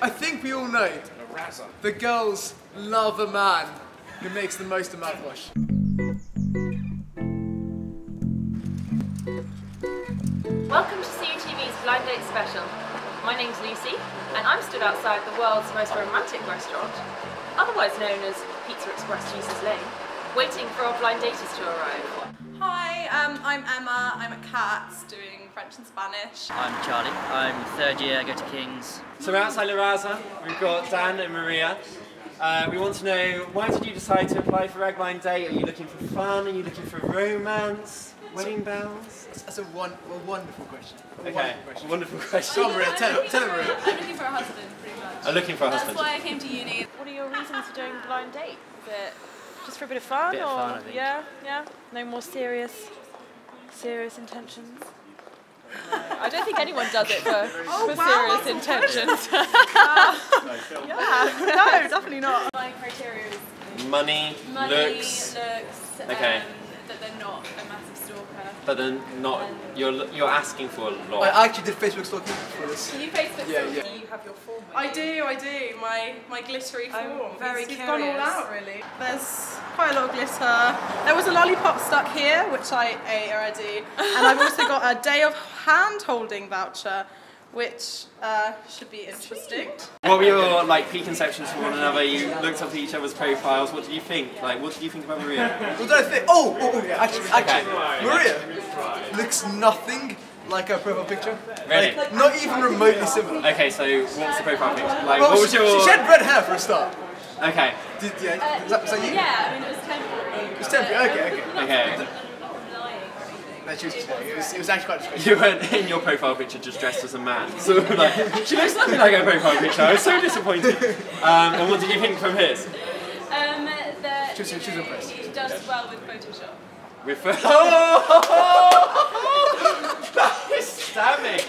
I think we all know the girls love a man who makes the most of mouthwash. Welcome to CU-TV's Blind Date Special. My name's Lucy, and I'm stood outside the world's most romantic restaurant, otherwise known as Pizza Express Jesus Lane, waiting for our blind daters to arrive. Hi, um, I'm Emma. I'm at Catz doing French and Spanish. I'm Charlie. I'm third year, I go to King's. So we're outside La Raza, we've got Dan and Maria. Uh, we want to know, why did you decide to apply for Red Blind Date? Are you looking for fun? Are you looking for romance? Wedding bells? That's a, one, a wonderful question. A Okay, wonderful question. wonderful question. Go on, Maria, tell, tell her, Maria. I'm looking for a husband, pretty much. I'm looking for a That's husband. why I came to uni. What are your reasons for doing blind date? Is it just for a bit of fun, Bit or of fun, I think. yeah, yeah, no more serious, serious intentions? I don't think anyone does it for, for serious intentions. yeah, no, definitely not. My criteria is Money, money, looks, looks, Okay. um, that they're not a massive stalker. but then not, you're, you're asking for a lot. I actually did Facebook stalking for this. Can you Facebook Yeah, stalk yeah. Me? You have your form. with I you. do, I do. My my glittery I'm form. very he's, he's gone all out really. There's quite a lot of glitter. There was a lollipop stuck here, which I ate already, and I've also got a day of hand holding voucher, which uh, should be interesting. What were your like preconceptions for one another? You looked up at each other's profiles. What did you think? Like, what did you think about Maria? What did I think? Oh, oh, oh, yeah, actually, actually, Okay. Maria looks nothing like her profile picture. Really? Like, not even remotely similar. Okay, so what's the profile picture? Like, Well, what was your? she had red hair for a start. Okay, Did, yeah, was that, was that you? Yeah, I mean it was temporary. It was temporary, okay, okay. okay. No, she was, it, was, it was actually quite disgraceful. You weren't in your profile picture just dressed as a man. So like, she looks nothing like her profile picture. I was so disappointed. Um, and what did you think from his? Um, that She was- she was impressed. He does well with Photoshop. With oh, that is damning.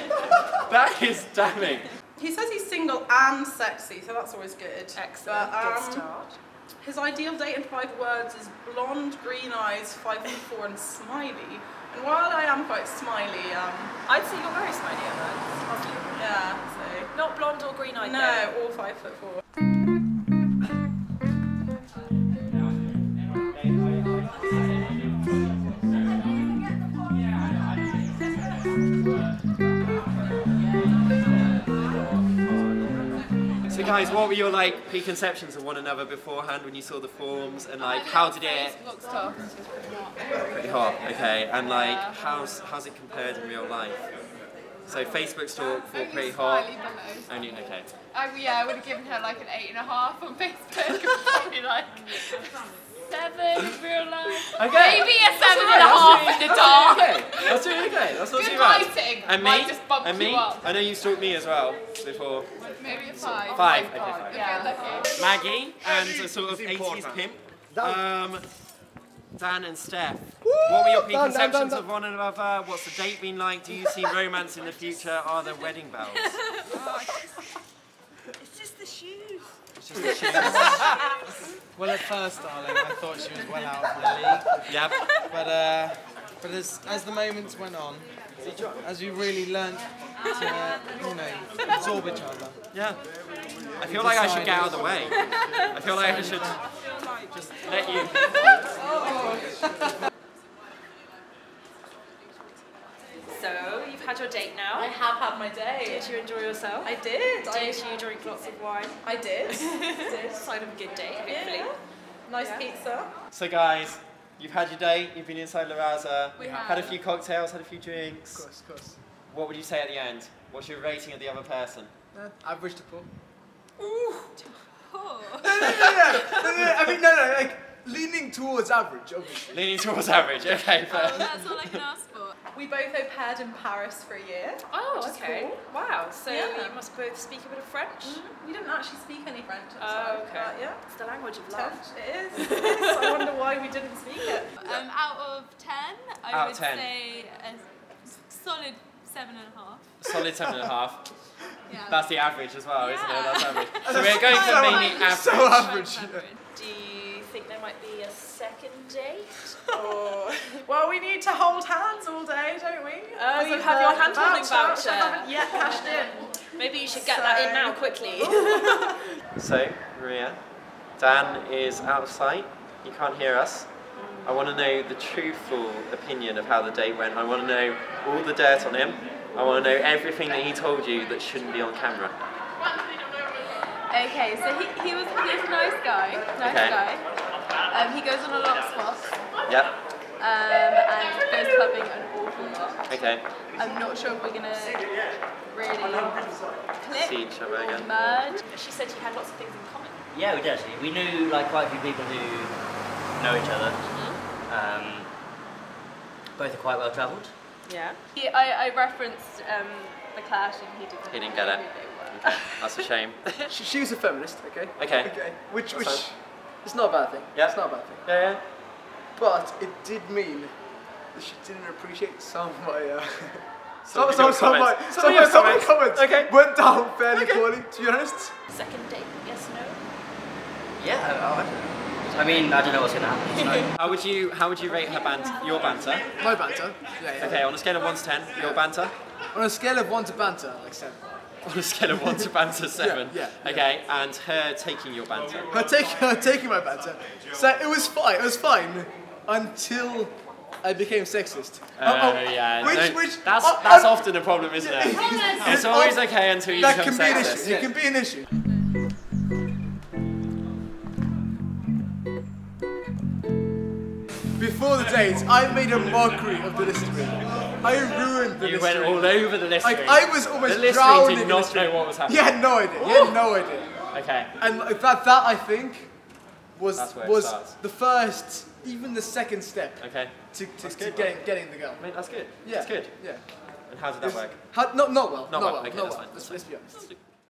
That is damning. He says he's single and sexy, so that's always good. Excellent. But, Good um, start. His ideal date in five words is blonde, green eyes, five foot four, and smiley. And while I am quite smiley, um, I'd say you're very smiley, Emma. Aren't yeah, so Not blonde or green eyed. no, all five foot four. Guys, what were your like preconceptions of one another beforehand when you saw the forms and like how did it pretty hot, okay, and like how's how's it compared in real life? So Facebook stalk for pretty hot. Slightly below. Only okay. I, yeah, I would have given her like an eight and a half on Facebook, probably like seven in real life. Okay. Maybe a seven and a half in the dark. Okay, that's doing okay. That's not Good too bad. lighting And me, might just bump and me. you up. I know you stalked me as well before. Maybe a five. Five. Okay, five. If you're lucky. Maggie and a sort of 80s pimp. Um, Dan and Steph. What were your Dan, Dan, Dan, preconceptions Dan. of one another? What's the date been like? Do you see romance in the future? Are there wedding bells? It's just the shoes. Well, at first, darling, I thought she was well out of my league, Yep. but uh, but as as the moments went on, as we really learnt to uh, you know absorb each other, Yeah. I feel like I should get out of the way. I feel like I should just let you. So you've had your date now. I have had my day. Did you enjoy yourself? I did. I, Did you drink lots of wine? I did. did. Sign of a good day, hopefully. Yeah. Nice pizza. So guys, you've had your date. You've been inside La Raza. We have. Had a few cocktails. Had a few drinks. Of course, of course. What would you say at the end? What's your rating of the other person? Uh, average to poor. no, no, no, no, no, no, I mean, no, no, like, leaning towards average, obviously. Leaning towards average. Okay, fair. That's all I can ask for. We both au paired in Paris for a year. Oh, Which is okay. cool. Wow. So Yeah. you must both speak a bit of French. We didn't actually speak any French at the Oh, time. okay. But yeah. It's the language of love. French. It is. It is. I wonder why we didn't speak it. Um, out of ten, I Out would 10. say a solid seven and a half. Solid seven and a half. Yeah. That's the average as well, isn't it? Yeah. That's average. So we're going for So mainly average. average. So average. Do you think there might be a second date? Oh. Well, we need to hold hands all day, don't we? Oh, Because you have the your hand-holding which I voucher. haven't yet cashed in. Maybe you should get that in now quickly. So, Maria, Dan is out of sight. He can't hear us. I want to know the truthful opinion of how the date went. I want to know all the dirt on him. I want to know everything that he told you that shouldn't be on camera. Okay, so he, he was he was a nice guy, nice Okay. guy. Um, he goes on a lot of spots Yep. um, and goes clubbing an awful lot. Okay. I'm not sure if we're gonna really click See each other or again. merge. she said you had lots of things in common. Yeah, we did actually. We knew like quite a few people who know each other. Mm-hmm. Um, both are quite well travelled. Yeah. He, I, I referenced um, the Clash and he didn't. He didn't get know it. they were. Okay. That's a shame. She, she was a feminist, okay? Okay. Okay. Which, which, That's fine. It's not a bad thing. Yeah. It's not a bad thing. Yeah, yeah. But it did mean that she didn't appreciate some of my. Uh, Some some, of some, of my, comments. some, Some of of your some comments. comments Okay. went down fairly Okay. poorly, to be honest. Second date, yes, no? Yeah, I, I, don't know. I mean, I don't know what's going to happen. How would you How would you rate her banter? Your banter? My banter. Yeah, yeah. Okay, on a scale of one to ten, your banter. On a scale of one to banter, like seven. On a scale of one to banter, seven. yeah, yeah. Okay, and her taking your banter. Her taking, her taking my banter. So it was fine. It was fine until I became sexist. Oh yeah, Which, no, which, that's uh, that's uh, often a problem, isn't it? It's Uh, always okay until you That become can be an sexist. issue. It can be an issue. Before the date, I made a mockery of the Listerine. I ruined the You went all over the list. Like I was almost The Listerine drowning did not know what was He happening. had no idea. He had no idea. Okay. And like, that, that I think, was That's where it was the first, even the second step Okay. to, to, to good. getting, getting the girl. Mate, that's good. Yeah, That's good. Yeah. And how did that work? How, not, not well. Not Not well. well. Okay, not that's well. fine. Let's, let's be honest.